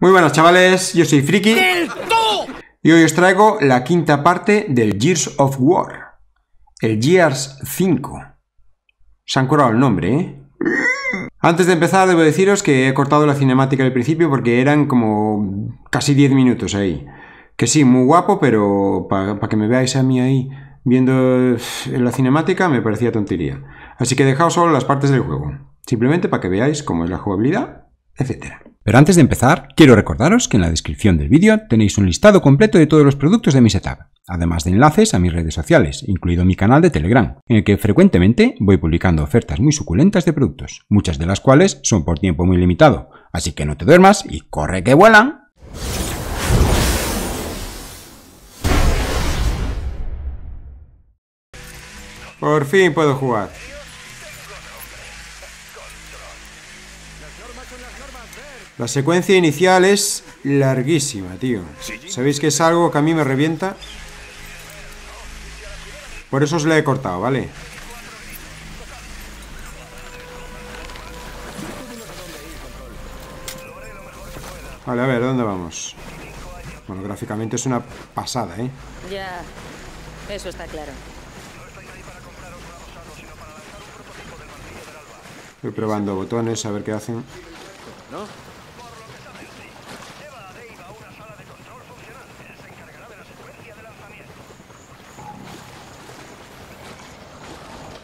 Muy buenas chavales, yo soy Friki y hoy os traigo la quinta parte del Gears of War, el Gears 5. Se han curado el nombre, ¿eh? Antes de empezar debo deciros que he cortado la cinemática al principio porque eran como casi 10 minutos ahí. Que sí, muy guapo, pero para que me veáis a mí ahí viendo la cinemática me parecía tontería. Así que he dejado solo las partes del juego, simplemente para que veáis cómo es la jugabilidad, etcétera. Pero antes de empezar, quiero recordaros que en la descripción del vídeo tenéis un listado completo de todos los productos de mi setup, además de enlaces a mis redes sociales, incluido mi canal de Telegram, en el que frecuentemente voy publicando ofertas muy suculentas de productos, muchas de las cuales son por tiempo muy limitado, así que no te duermas y corre que vuelan. Por fin puedo jugar. La secuencia inicial es larguísima, tío. ¿Sabéis que es algo que a mí me revienta? Por eso os la he cortado, ¿vale? Vale, a ver, ¿dónde vamos? Bueno, gráficamente es una pasada, ¿eh? Ya, eso está claro. Estoy probando botones, a ver qué hacen.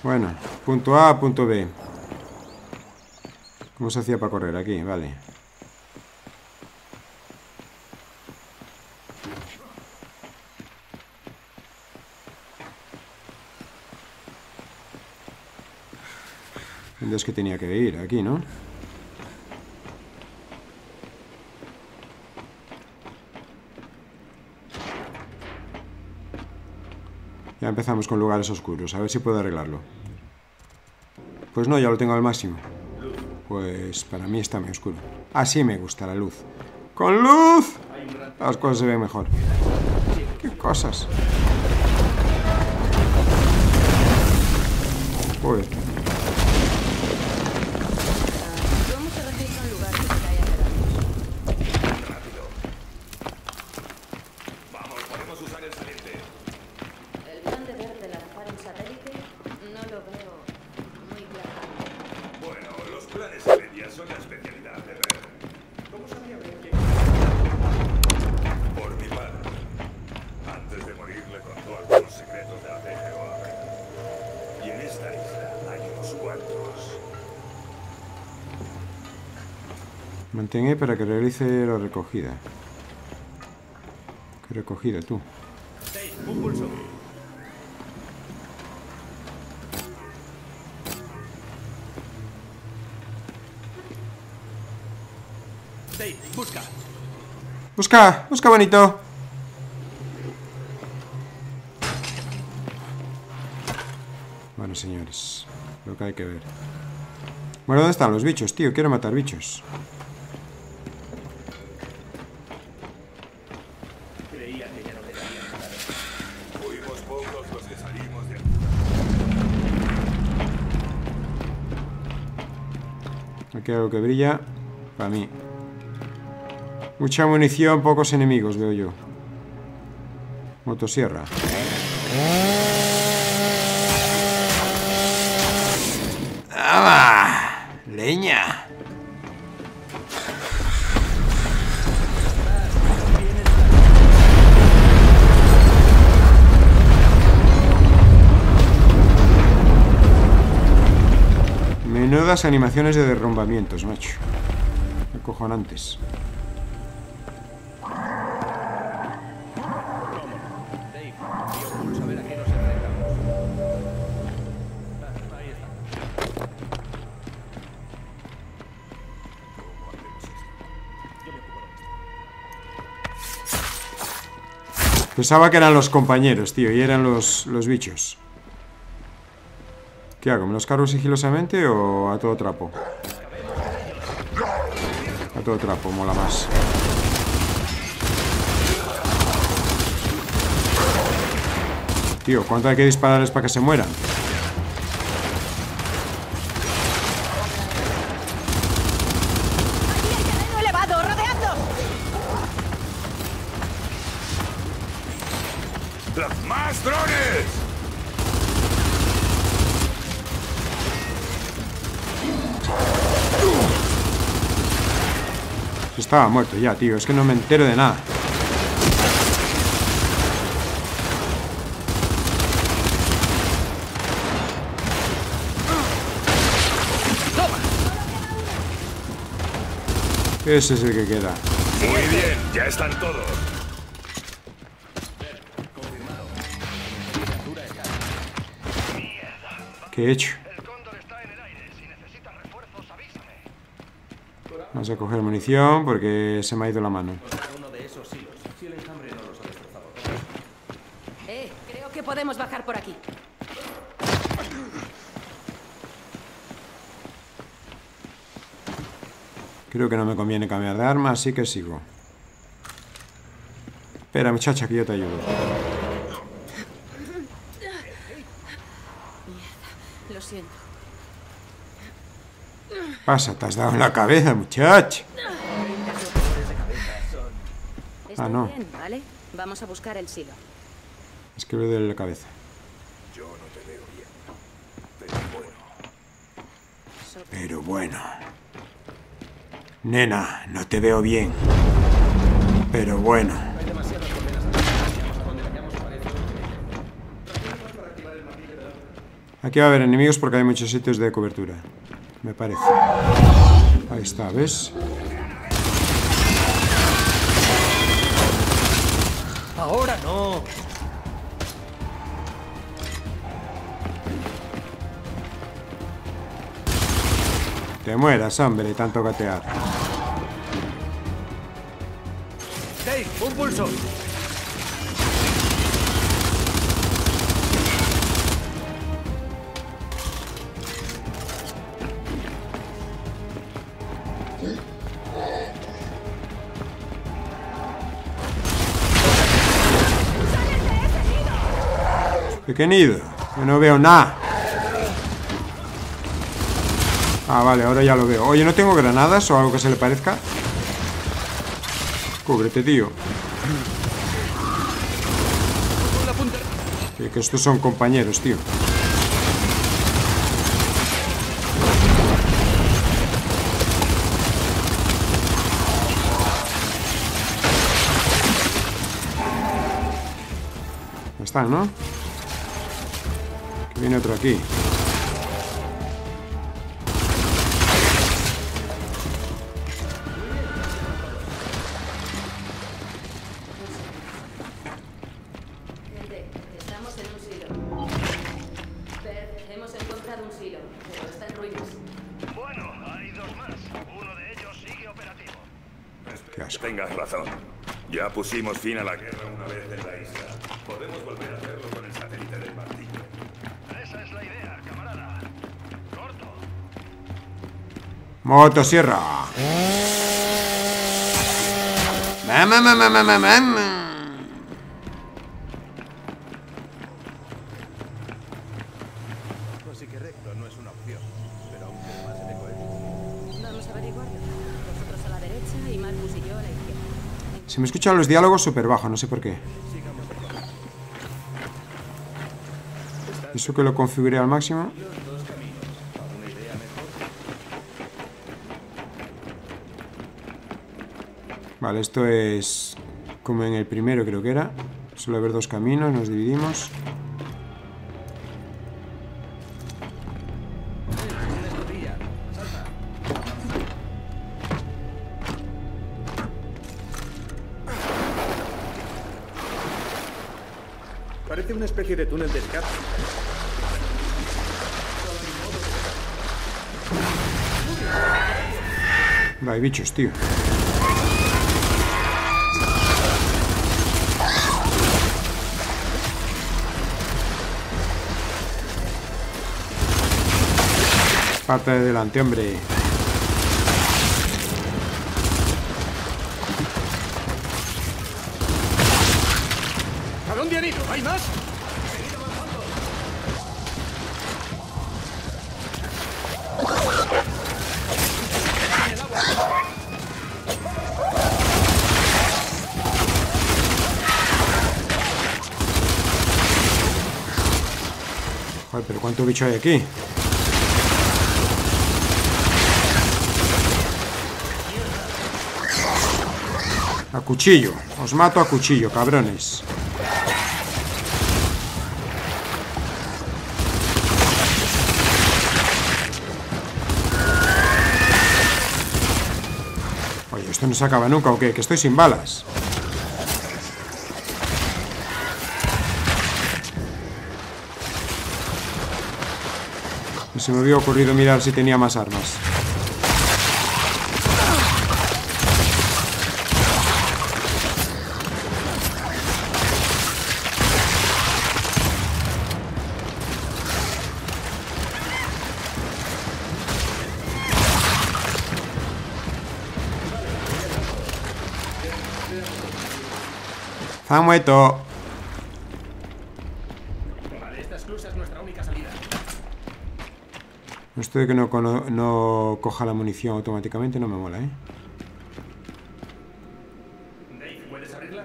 Bueno, punto A, punto B. ¿Cómo se hacía para correr? Aquí, vale. ¿Dónde es que tenía que ir? Aquí, ¿no? Ya empezamos con lugares oscuros. A ver si puedo arreglarlo. Pues no, ya lo tengo al máximo. Pues para mí está muy oscuro. Así me gusta la luz. ¡Con luz! Las cosas se ven mejor. ¿Qué cosas? Mantén E para que realice la recogida. ¿Qué recogida tú? Un pulso. Busca. ¡Busca! ¡Busca, bonito! Bueno, señores. Lo que hay que ver. Bueno, ¿dónde están los bichos, tío? Quiero matar bichos. Aquí algo que brilla. Para mí. Mucha munición, pocos enemigos, veo yo. Motosierra. ¡Ah! ¡Leña! Menudas animaciones de derrumbamientos, macho. Acojonantes. Pensaba que eran los compañeros, tío, y eran los, los bichos. ¿Qué hago? ¿Me los cargo sigilosamente o a todo trapo? A todo trapo, mola más. Tío, ¿cuánto hay que dispararles para que se mueran? Muerto ya, tío. Es que no me entero de nada. Ese es el que queda. Muy bien, ya están todos. ¿Qué he hecho? El cóndor está en el aire. Si necesitas refuerzos, avísame. Vamos a coger munición porque se me ha ido la mano. Eh, creo que podemos bajar por aquí. Creo que no me conviene cambiar de arma, así que sigo. Espera, muchacha, que yo te ayudo. Lo siento. Pasa, te has dado en la cabeza, muchacha. Estoy Ah, no. bien, ¿vale? Vamos a buscar el silo. Es que me duele la cabeza. Yo no te veo bien. Pero bueno. Pero bueno. Nena, no te veo bien. Pero bueno. Aquí va a haber enemigos porque hay muchos sitios de cobertura. Me parece. Ahí está, ¿ves? Ahora no. Te mueras, hombre, tanto gatear. Un pulso. Pequeñido, yo no veo nada. Ah, vale, ahora ya lo veo. Oye, ¿no tengo granadas o algo que se le parezca? Cúbrete, tío. Que, estos son compañeros, tío. Ya están, ¿no? Que viene otro aquí. Gente, estamos en un silo. Hemos encontrado un silo, pero está en ruinas. Bueno, hay dos más. Uno de ellos sigue operativo. Tengas razón. Ya pusimos fin a la guerra una vez en la Motosierra. Mamá. Vamos a a la derecha y a la izquierda. Se me escuchan los diálogos súper bajo, no sé por qué. Eso que lo configuré al máximo. Vale, esto es como en el primero creo que era. Suele haber dos caminos, nos dividimos. Parece una especie de túnel de escape. Va, hay bichos, tío. Parte de delante, hombre. ¿A dónde han ido? ¿Hay más? Joder, pero ¿cuánto bicho hay aquí? A cuchillo. Os mato a cuchillo, cabrones. Oye, ¿esto no se acaba nunca o qué? Que estoy sin balas. Se me había ocurrido mirar si tenía más armas. Está muerto. Vale, esta esclusa es nuestra única salida. Esto de que no, cono- no coja la munición automáticamente no me mola, ¿eh? Dave, ¿puedes abrirla?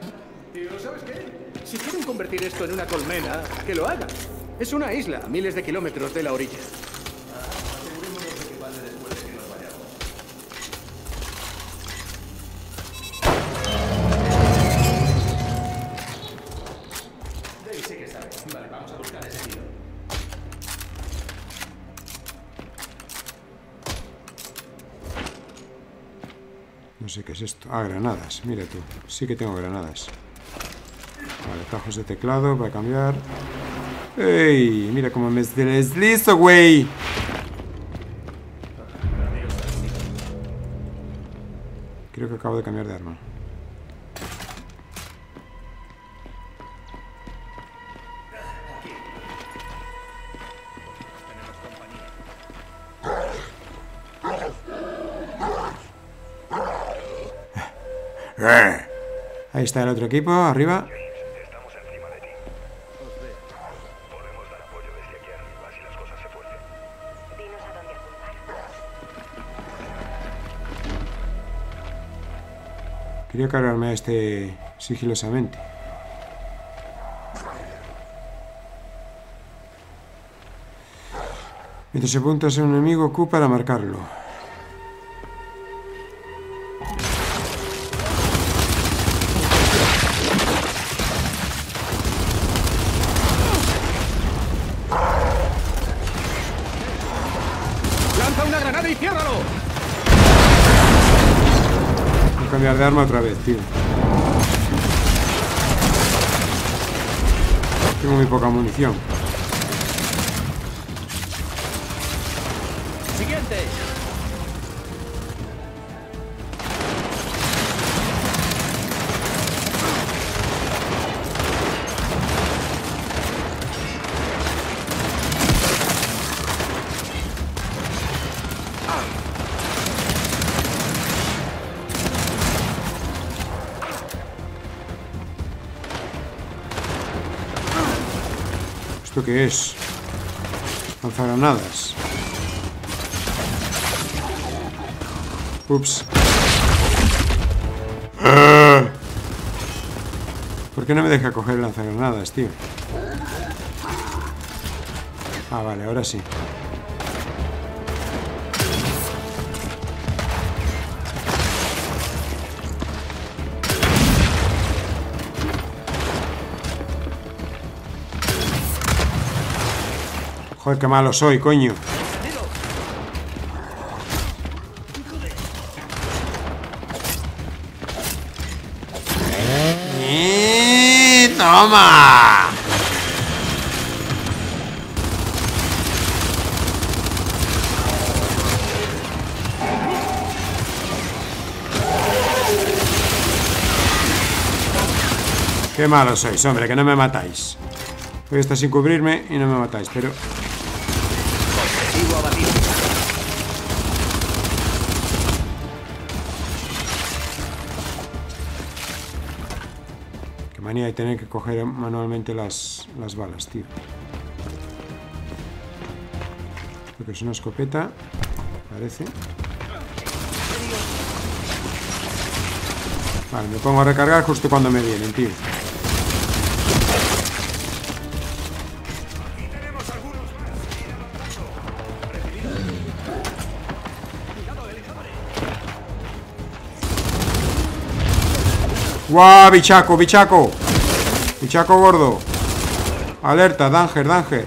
Tío, ¿sabes qué? Si quieren convertir esto en una colmena, que lo hagan. Es una isla, a miles de kilómetros de la orilla. Es esto. Ah, granadas. Mira tú. Sí que tengo granadas. Vale, tajos de teclado para cambiar. ¡Ey! Mira cómo me deslizo, güey. Creo que acabo de cambiar de arma. Ahí está el otro equipo, arriba. Se. Quería cargarme a este sigilosamente. Mientras apuntas a un enemigo, Q para marcarlo. De arma otra vez, tío. Tengo muy poca munición. ¡Siguiente! Qué es? Lanzagranadas. Ups. ¿Por qué no me deja coger lanzagranadas, tío? Ah, vale, ahora sí. Joder, qué malo soy, coño. ¡Eh! ¡Toma! Qué malo sois, hombre, que no me matáis. Voy a estar sin cubrirme y no me matáis, pero monotonía de tener que coger manualmente las, las balas, tío. Lo que es una escopeta, parece. Vale, me pongo a recargar justo cuando me vienen, tío. ¡Guau, bichaco, bichaco! ¡Bichaco gordo! Alerta, danger, danger.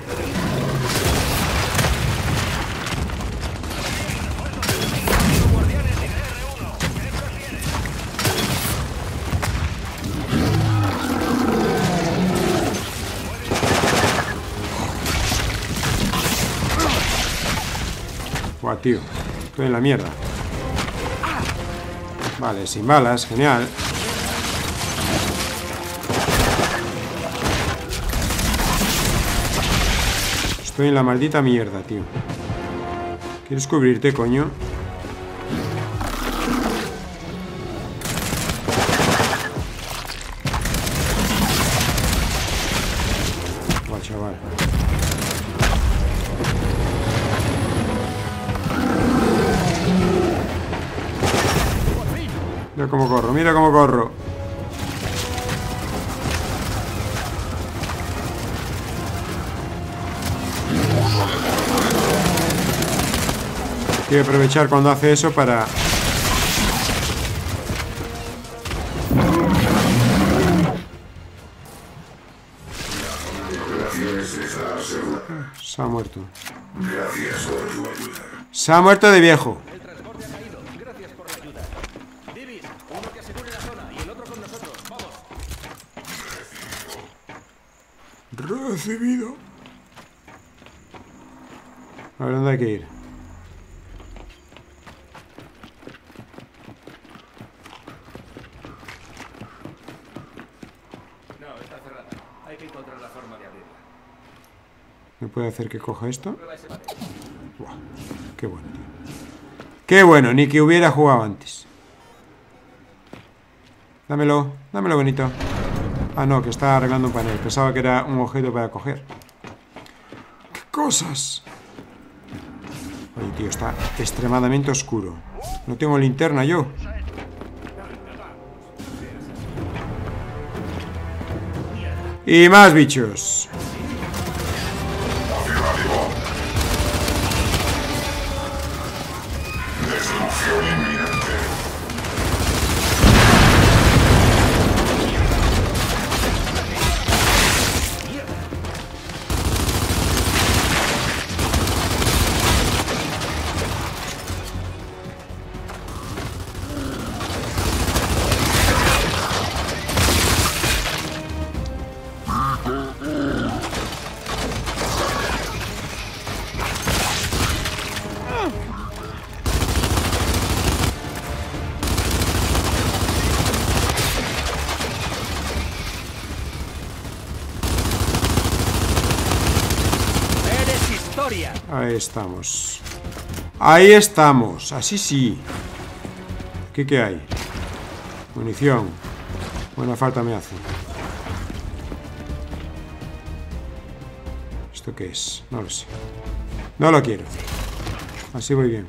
Buah, tío. Estoy en la mierda. Vale, sin balas, genial. Estoy en la maldita mierda, tío. ¿Quieres cubrirte, coño? Buah, chaval. Mira cómo corro, mira cómo corro. Aprovechar cuando hace eso para... Se ha muerto. Se ha muerto de viejo. Recibido. A ver dónde hay que ir. No, está cerrada. Hay que encontrar la forma de abrirla. ¿Me puede hacer que coja esto? Buah, qué bueno, tío. Qué bueno, ni que hubiera jugado antes. Dámelo, dámelo bonito. Ah, no, que está arreglando un panel. Pensaba que era un objeto para coger. ¡Qué cosas! Oye, tío, está extremadamente oscuro. No tengo linterna yo. Y más bichos. Ahí estamos. Ahí estamos. Así sí. ¿Qué qué hay? Munición. Buena falta me hace. ¿Esto qué es? No lo sé. No lo quiero. Así voy bien.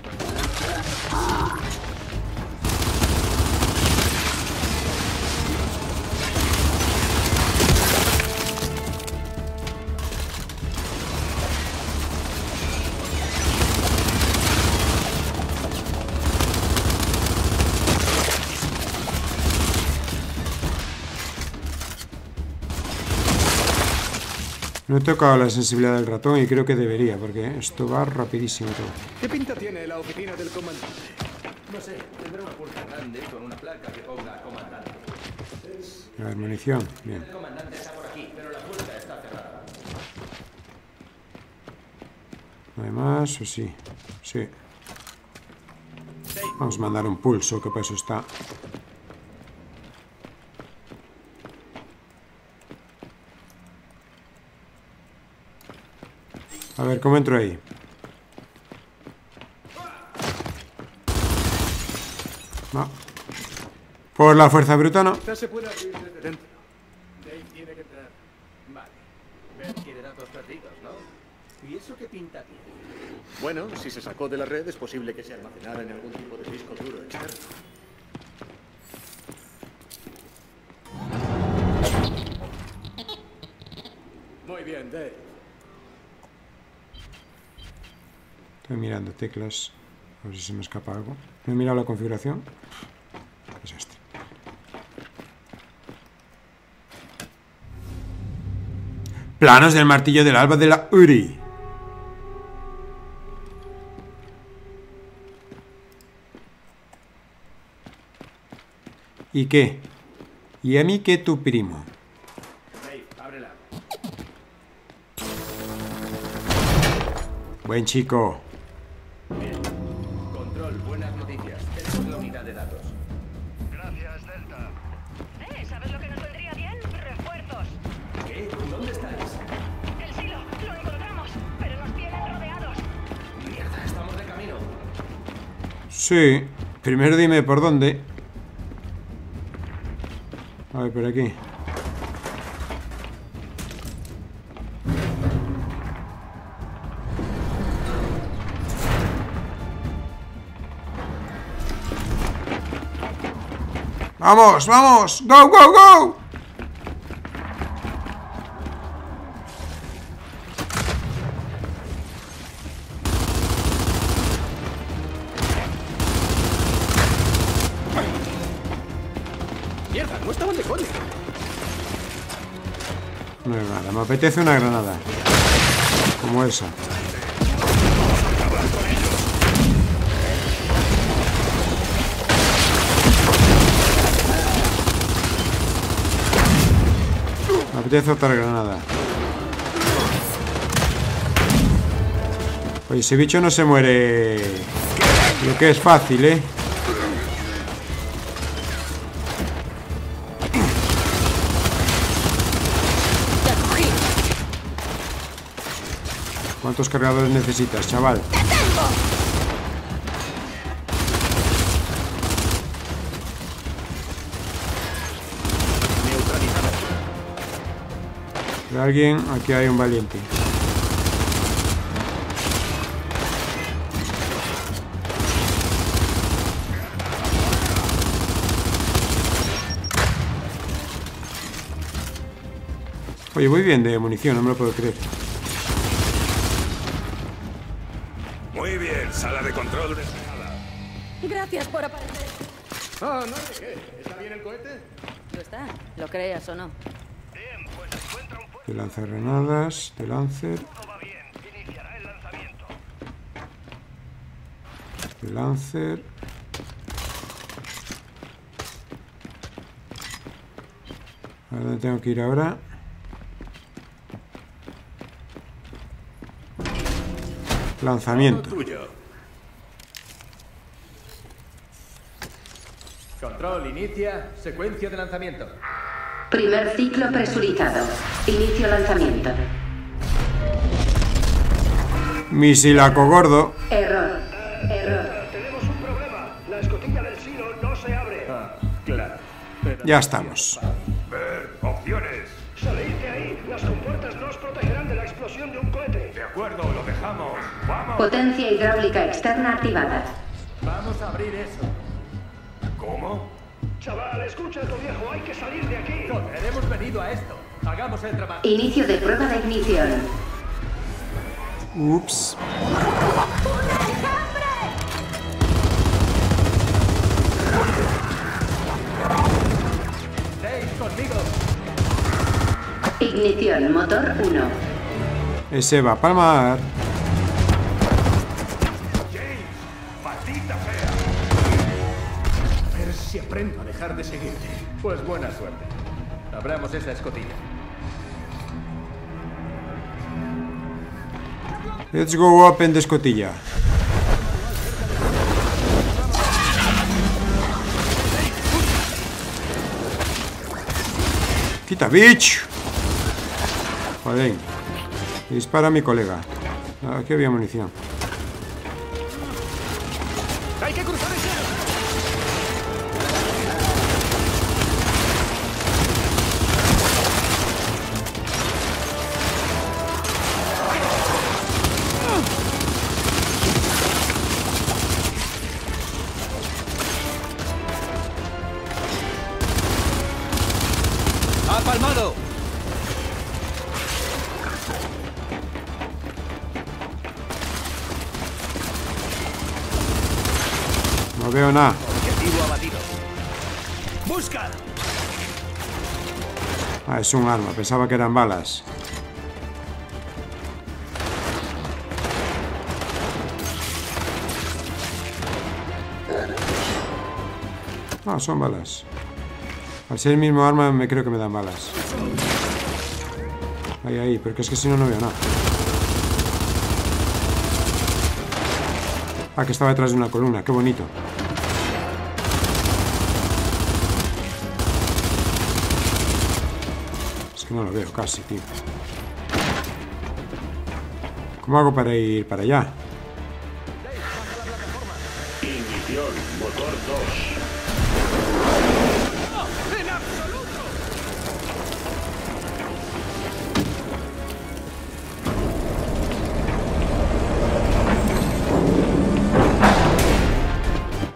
No he tocado la sensibilidad del ratón y creo que debería, porque esto va rapidísimo todo. ¿Qué pinta tiene la oficina del comandante? No sé, tendrá una puerta grande con una placa que ponga comandante. A ver, munición. Bien. El comandante está por aquí, pero la puerta está cerrada. ¿No hay más o sí? Sí. Vamos a mandar un pulso, que para eso está. A ver, ¿cómo entro ahí? No. Por la fuerza bruta, no. Quizás se puede abrir desde dentro. Dave tiene que entrar. Vale. Ben quiere datos perdidos, ¿no? ¿Y eso qué pinta tiene? Bueno, si se sacó de la red, es posible que se almacenara en algún tipo de disco duro externo. Muy bien, Dave. Estoy mirando teclas, a ver si se me escapa algo. No he mirado la configuración. Pues es este. Planos del martillo del alba de la URI. ¿Y qué? ¿Y a mí qué tu primo? Ábrela. Buen chico. Sí. Primero dime por dónde. A ver, por aquí. ¡Vamos, vamos! ¡Go, go, go! No estaban de coña. Una granada. Me apetece una granada. Como esa. Me apetece otra granada. Oye, ese bicho no se muere. Lo que es fácil, ¿eh? ¿Cuántos cargadores necesitas, chaval? ¿Hay alguien? Aquí hay un valiente. Oye, voy bien de munición, no me lo puedo creer. Sala de control despejada. Gracias por aparecer. Ah, no hay de qué. ¿Está bien el cohete? Lo está, lo creas o no. Bien, pues encuentra un puesto. De lanzargranadas, de lancer, Va bien, iniciará el lanzamiento. de lancer. ¿A dónde tengo que ir ahora? Lanzamiento. Control, inicia. Secuencia de lanzamiento. Primer ciclo presurizado. Inicio lanzamiento. Misilaco gordo. Error. Error. Tenemos un problema. La escotilla del silo no se abre. Ah, claro. Pero- Ya estamos. Ver, opciones. Salid de ahí. Las compuertas nos protegerán de la explosión de un cohete. De acuerdo, lo dejamos. Vamos. Potencia hidráulica externa activada. Vamos a abrir eso. Chaval, escucha a tu viejo. Hay que salir de aquí. Joder, hemos venido a esto. Hagamos el trabajo. Inicio de prueba de ignición. Ups. Conmigo. Ignición motor 1. Ese va a palmar. Si aprendo a dejar de seguirte. Pues buena suerte. Abramos esa escotilla. Let's go open de escotilla. Quita, bitch. Joder. Dispara a mi colega. Ah, Aquí había munición. No veo nada. Objetivo abatido. Busca. Ah, es un arma. Pensaba que eran balas. Ah, son balas. Al ser el mismo arma me creo que me dan balas. Ahí, ahí, porque es que si no, no veo nada. Ah, que estaba detrás de una columna, qué bonito. Veo casi, tío. ¿Cómo hago para ir para allá? Ignición, motor 2.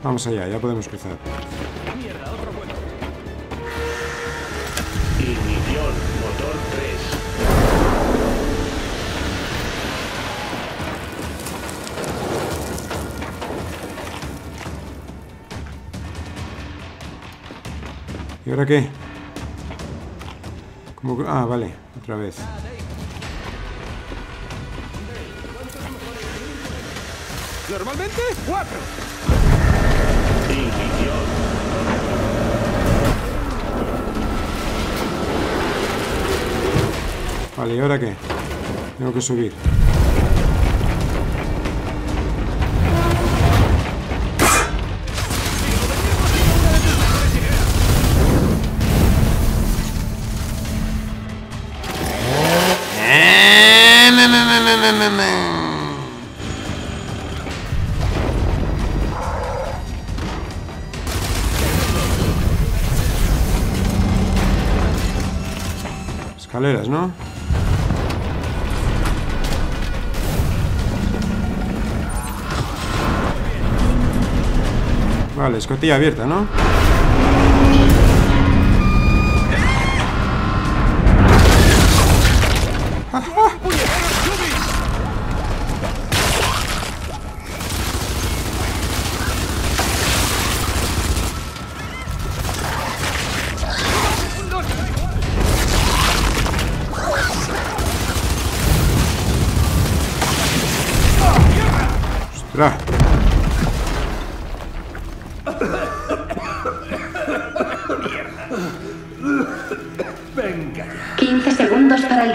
Vamos allá, ya podemos cruzar. ¿Y ahora qué? ¿Cómo que- Ah, vale, otra vez. Normalmente, cuatro. Vale, ¿y ahora qué? Tengo que subir. Vale, escotilla abierta, ¿no?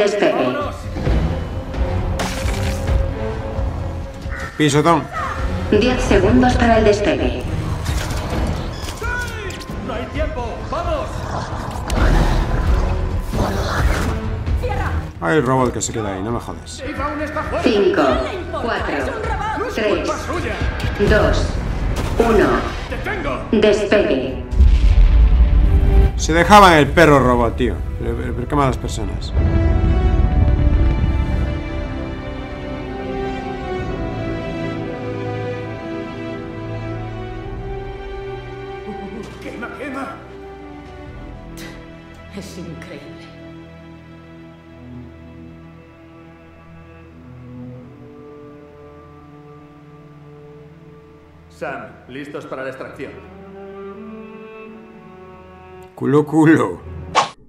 Despegue. Pisotón. 10 segundos para el despegue. ¡No hay tiempo! ¡Vamos! Hay el robot que se queda ahí, no me jodas. Iba un está fuera. 5, 4, No es 3, culpa suya. 2, 1. ¡Te tengo! Despegue. Se dejaban el perro robot, tío. Pero, pero- pero qué malas personas. Es increíble. Sam, listos para la extracción. Culo, culo.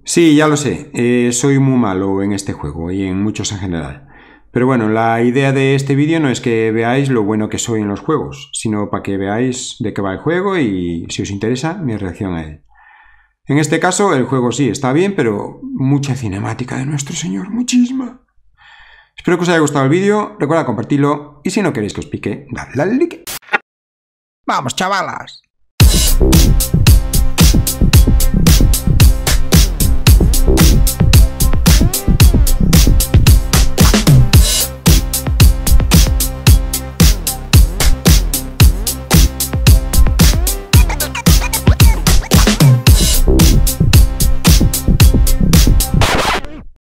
Sí, ya lo sé. eh, soy muy malo en este juego y en muchos en general. Pero bueno, la idea de este vídeo no es que veáis lo bueno que soy en los juegos, sino para que veáis de qué va el juego y, si os interesa, mi reacción a él. En este caso, el juego sí está bien, pero mucha cinemática de nuestro señor, muchísima. Espero que os haya gustado el vídeo, recuerda compartirlo y si no queréis que os pique, dadle al like. Vamos, chavalas.